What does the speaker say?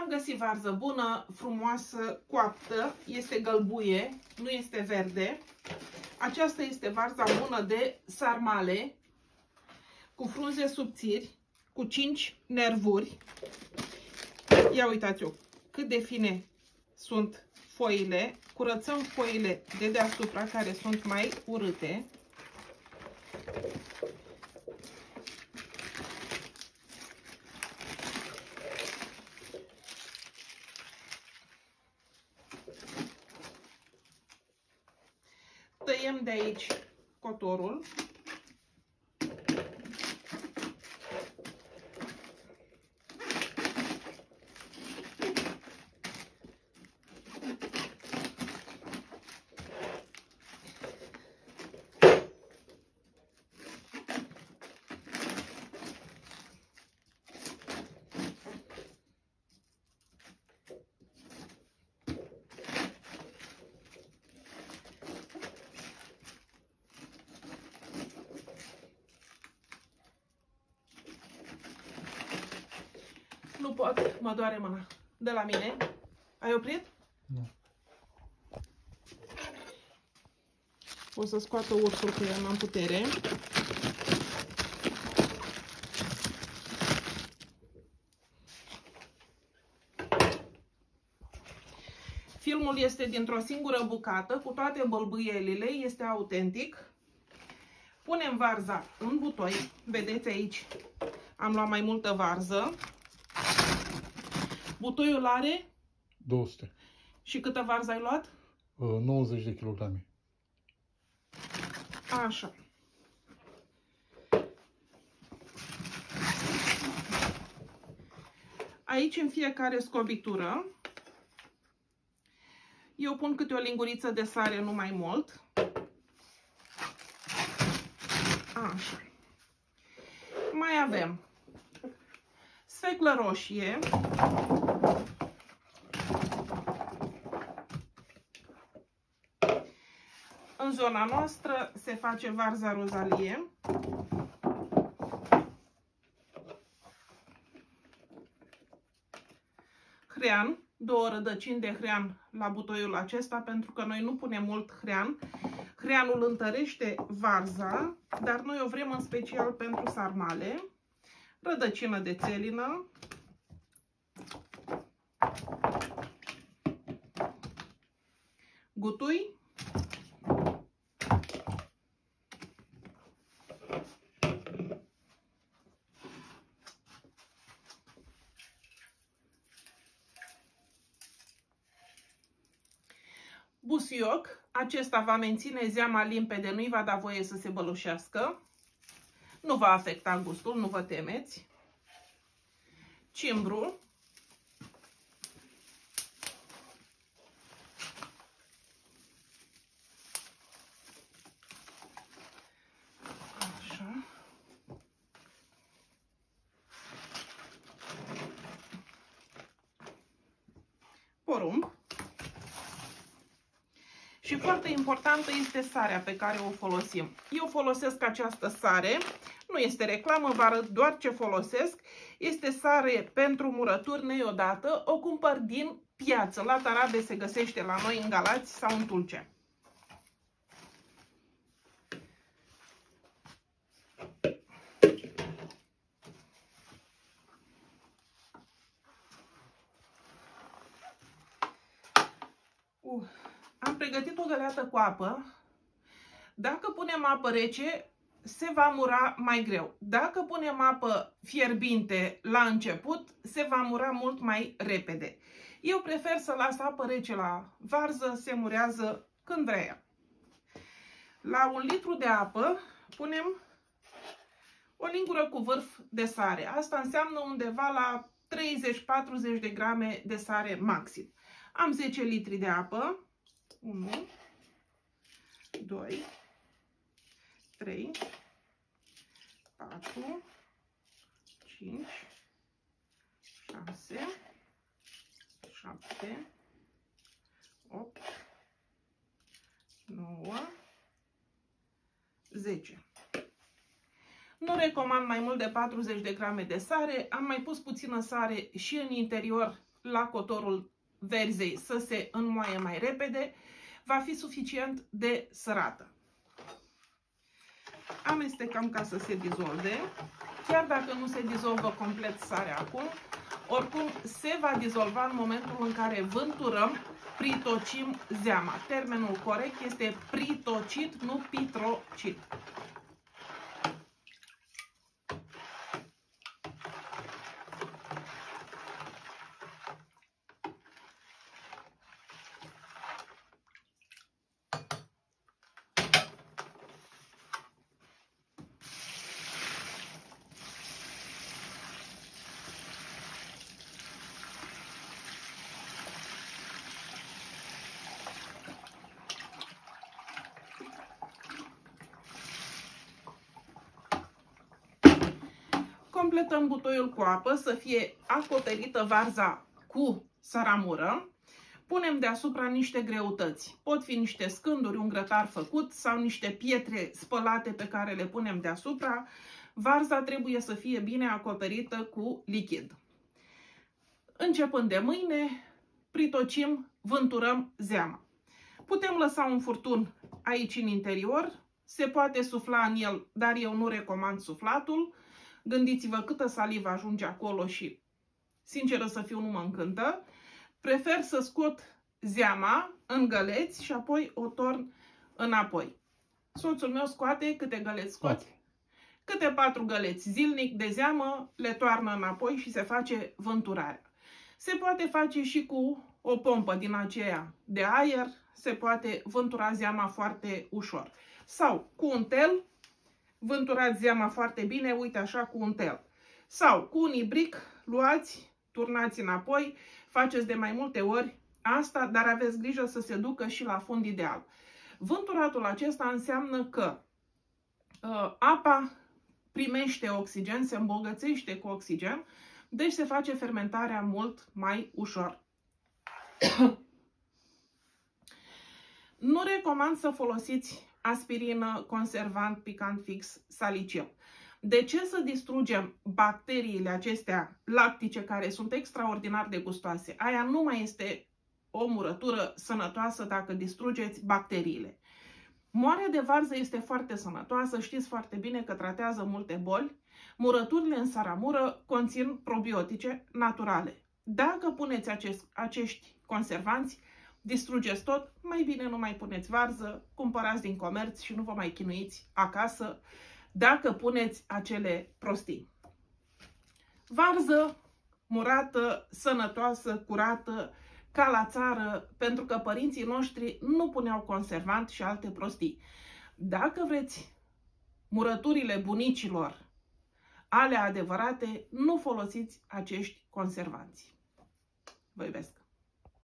Am găsit varză bună, frumoasă, coaptă, este gălbuie, nu este verde. Aceasta este varza bună de sarmale, cu frunze subțiri, cu 5 nervuri. Ia uitați-o cât de fine sunt foile. Curățăm foile de deasupra care sunt mai urâte. Tăiem de aici cotorul. Nu pot, mă doare mâna. De la mine. Ai oprit? Nu. O să scoată ursul că eu n-am putere. Filmul este dintr-o singură bucată, cu toate bălbâielile, este autentic. Punem varza în butoi. Vedeți aici, am luat mai multă varză. Butoiul are 200. și câtă varză ai luat? Uh, 90 de kilograme. Așa. Aici, în fiecare scobitură, eu pun câte o linguriță de sare, nu mai mult. Așa. Mai avem sfeclă roșie. În zona noastră se face varza rozalie. Hrean, două rădăcini de hrean la butoiul acesta, pentru că noi nu punem mult hrean. Hreanul întărește varza, dar noi o vrem în special pentru sarmale. Rădăcină de țelină. Gutui. Busioc, acesta va menține zeama limpede, nu-i va da voie să se bălușească. Nu va afecta gustul, nu vă temeți. Cimbru. Așa. Porumb. Și foarte importantă este sarea pe care o folosim. Eu folosesc această sare, nu este reclamă, vă arăt doar ce folosesc. Este sare pentru murături neodată, o cumpăr din piață. La Tarabe se găsește la noi în Galați sau în Tulcea. Uh, am pregătit o găleată cu apă. Dacă punem apă rece, se va mura mai greu. Dacă punem apă fierbinte la început, se va mura mult mai repede. Eu prefer să las apă rece la varză, se murează când vrea. La un litru de apă punem o lingură cu vârf de sare. Asta înseamnă undeva la 30-40 de grame de sare maxim. Am 10 litri de apă. 1, 2, 3, 4, 5, 6, 7, 8, 9, 10. Nu recomand mai mult de 40 de grame de sare. Am mai pus puțină sare și în interior la cotorul verzei să se înmoaie mai repede, va fi suficient de sărată. Amestecăm ca să se dizolve. Chiar dacă nu se dizolvă complet sarea acum, oricum se va dizolva în momentul în care vânturăm, pritocim zeama. Termenul corect este pritocit, nu pitrocit. Completăm butoiul cu apă să fie acoperită varza cu saramură. Punem deasupra niște greutăți. Pot fi niște scânduri, un grătar făcut sau niște pietre spălate pe care le punem deasupra. Varza trebuie să fie bine acoperită cu lichid. Începând de mâine, pritocim, vânturăm zeama. Putem lăsa un furtun aici în interior, se poate sufla în el, dar eu nu recomand suflatul. Gândiți-vă câtă salivă ajunge acolo și, sinceră să fiu, nu mă încântă. Prefer să scot zeama în găleți și apoi o torn înapoi. Soțul meu scoate câte găleți scoate? Patru. Câte patru găleți zilnic de zeamă le toarnă înapoi și se face vânturarea. Se poate face și cu o pompă din aceea de aer, se poate vântura zeama foarte ușor. Sau cu un tel vânturați zeama foarte bine, uite așa cu un tel. Sau cu un ibric, luați, turnați înapoi, faceți de mai multe ori asta, dar aveți grijă să se ducă și la fund ideal. Vânturatul acesta înseamnă că uh, apa primește oxigen, se îmbogățește cu oxigen, deci se face fermentarea mult mai ușor. nu recomand să folosiți aspirină, conservant, picant fix, salicil. De ce să distrugem bacteriile acestea lactice care sunt extraordinar de gustoase? Aia nu mai este o murătură sănătoasă dacă distrugeți bacteriile. Moarea de varză este foarte sănătoasă, știți foarte bine că tratează multe boli. Murăturile în saramură conțin probiotice naturale. Dacă puneți acest, acești conservanți, distrugeți tot, mai bine nu mai puneți varză, cumpărați din comerț și nu vă mai chinuiți acasă dacă puneți acele prostii. Varză murată, sănătoasă, curată, ca la țară, pentru că părinții noștri nu puneau conservant și alte prostii. Dacă vreți murăturile bunicilor, ale adevărate, nu folosiți acești conservanți. Vă iubesc!